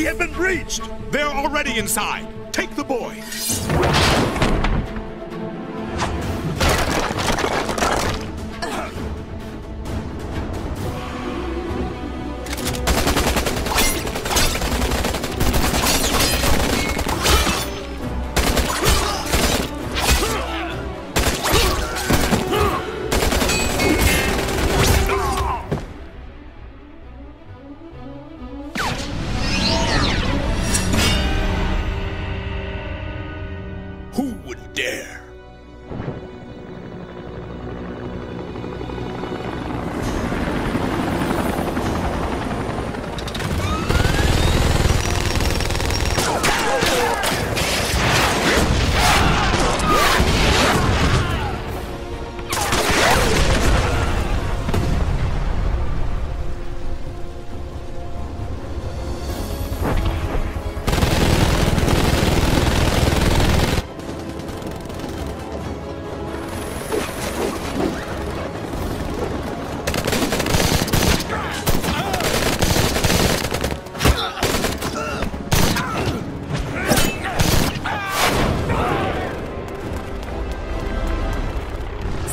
We have been breached! They're already inside! Take the boy! Who would dare?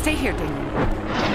Stay here, Damon.